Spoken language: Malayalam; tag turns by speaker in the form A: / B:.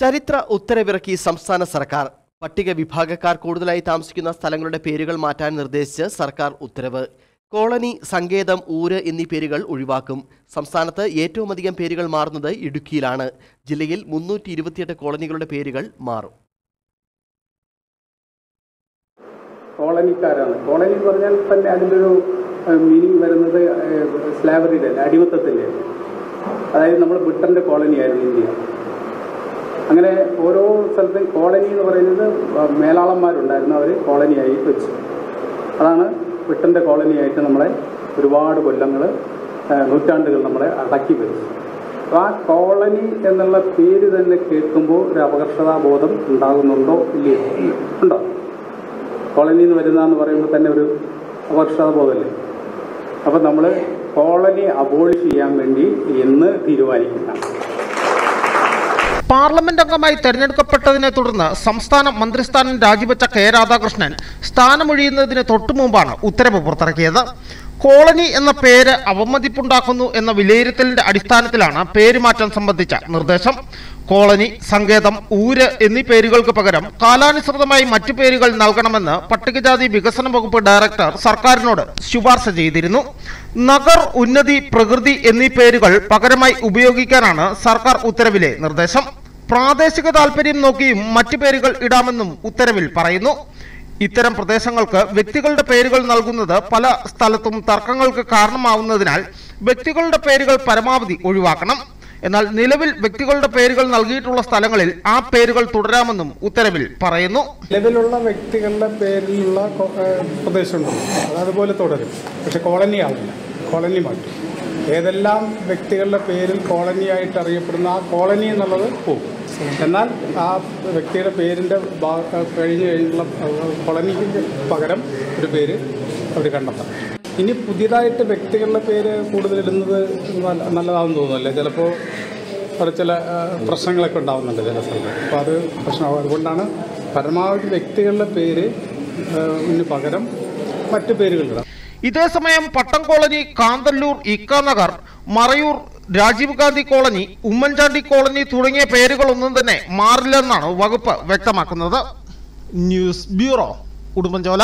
A: ചരിത്ര ഉത്തരവിറക്കി സംസ്ഥാന സർക്കാർ. പട്ടിക വിഭാഗക്കാർ കൂടുതലായി താമസിക്കുന്ന സ്ഥലങ്ങളുടെ പേരുകൾ മാറ്റാൻ നിർദ്ദേശിച്ച് സർക്കാർ ഉത്തരവ്. കോളനി സങ്കേതം ഊര് എന്നീ പേരുകൾ ഒഴിവാക്കും. സംസ്ഥാനത്ത് ഏറ്റവും അധികം പേരുകൾ മാറുന്നത് ഇടുക്കിയിലാണ്. ജില്ലയിൽ മുന്നൂറ്റി ഇരുപത്തിയെട്ട് കോളനികളുടെ പേരുകൾ മാറും.
B: കോളനിക്കാരാണ്. കോളനി എന്ന് പറഞ്ഞാൽ തന്നെ അതിന്റെ ഒരു മീനിങ് വരുന്നത് സ്ലാവറിയുടെ അടിമത്തത്തിന്റെ അതായത് നമ്മൾ ബ്രിട്ടന്റെ കോളനിയായിരുന്നു ഇന്ത്യ. അങ്ങനെ ഓരോ സ്ഥലത്തും കോളനി എന്ന് പറയുന്നത് മേലാളന്മാരുണ്ടായിരുന്നു അവർ കോളനിയായി വെച്ചു. അതാണ് വിട്ടന്റെ കോളനിയായിട്ട് നമ്മളെ ഒരുപാട് കൊല്ലങ്ങൾ നൂറ്റാണ്ടുകൾ നമ്മളെ അടക്കി വെച്ചു. ആ കോളനി എന്നുള്ള പേര് തന്നെ കേൾക്കുമ്പോൾ ഒരു അപകർഷതാബോധം ഉണ്ടാകുന്നുണ്ടോ ഇല്ലയോ? ഉണ്ടോ? കോളനി എന്ന് വരുന്നതെന്ന് പറയുമ്പോൾ തന്നെ ഒരു അപകർഷതാബോധമല്ലേ? അപ്പം നമ്മൾ കോളനി അബോളിഷ് ചെയ്യാൻ വേണ്ടി എന്ന് തീരുമാനിക്കുന്നതാണ്
C: പാർലമെന്റ് അംഗമായി തെരഞ്ഞെടുക്കപ്പെട്ടതിനെ തുടർന്ന് സംസ്ഥാന മന്ത്രിസ്ഥാനം രാജിവെച്ച കെ രാധാകൃഷ്ണൻ സ്ഥാനമൊഴിയുന്നതിന് തൊട്ടു മുമ്പാണ് ഉത്തരവ് പുറത്തിറക്കിയത്. കോളനി എന്ന പേര് അവമതിപ്പുണ്ടാക്കുന്നു എന്ന വിലയിരുത്തലിന്റെ അടിസ്ഥാനത്തിലാണ് പേരുമാറ്റം സംബന്ധിച്ച നിർദ്ദേശം. കോളനി സങ്കേതം ഊര് എന്നീ പേരുകൾക്ക് പകരം കാലാനുസൃതമായി മറ്റു പേരുകൾ നൽകണമെന്ന് പട്ടികജാതി വികസന വകുപ്പ് ഡയറക്ടർ സർക്കാരിനോട് ശുപാർശ ചെയ്തിരുന്നു. നഗർ ഉന്നതി പ്രകൃതി എന്നീ പേരുകൾ പകരമായി ഉപയോഗിക്കാനാണ് സർക്കാർ ഉത്തരവിലെ നിർദ്ദേശം. പ്രാദേശിക താൽപര്യം നോക്കിയും മറ്റു പേരുകൾ ഇടാമെന്നും ഉത്തരവിൽ പറയുന്നു. ഇത്തരം പ്രദേശങ്ങൾക്ക് വ്യക്തികളുടെ പേരുകൾ നൽകുന്നത് പല സ്ഥലത്തും തർക്കങ്ങൾക്ക് കാരണമാവുന്നതിനാൽ വ്യക്തികളുടെ പേരുകൾ പരമാവധി ഒഴിവാക്കണം. എന്നാൽ നിലവിൽ വ്യക്തികളുടെ പേരുകൾ നൽകിയിട്ടുള്ള സ്ഥലങ്ങളിൽ ആ പേരുകൾ തുടരാമെന്നും ഉത്തരവിൽ പറയുന്നു.
B: നിലവിലുള്ള വ്യക്തികളുടെ പേരിലുള്ള അത് അതുപോലെ തുടരും. പക്ഷെ കോളനി ആവില്ല കോളനി മാറ്റും. ഏതെല്ലാം വ്യക്തികളുടെ പേരിൽ കോളനിയായിട്ട് അറിയപ്പെടുന്ന ആ കോളനി എന്നുള്ളത് പോകും. എന്നാൽ ആ വ്യക്തിയുടെ പേരിന്റെ കഴിഞ്ഞ് കഴിഞ്ഞുള്ള കോളനിക്ക് പകരം ഒരു പേര് അവർ കണ്ടെത്താം. ഇനി പുതിയതായിട്ട് വ്യക്തികളുടെ പേര് കൂടുതലിടുന്നത് നല്ല നല്ലതാണെന്ന് തോന്നുന്നല്ലേ? ചിലപ്പോൾ അവിടെ ചില പ്രശ്നങ്ങളൊക്കെ ഉണ്ടാകുന്നുണ്ട് ചില സ്ഥലത്ത്. അപ്പോൾ അത് പ്രശ്നമാകും അതുകൊണ്ടാണ് പരമാവധി വ്യക്തികളുടെ പേര് ഇതിന് പകരം മറ്റു പേരുകളിടാം.
C: ഇതേസമയം Pattam colony Kanthalloor Ikkanagar Marayoor Rajiv Gandhi colony Oommen Chandy colony തുടങ്ങിയ പേരുകളൊന്നും തന്നെ മാറില്ലെന്നാണ് വകുപ്പ് വ്യക്തമാക്കുന്നത്. News bureau Udumbanchola.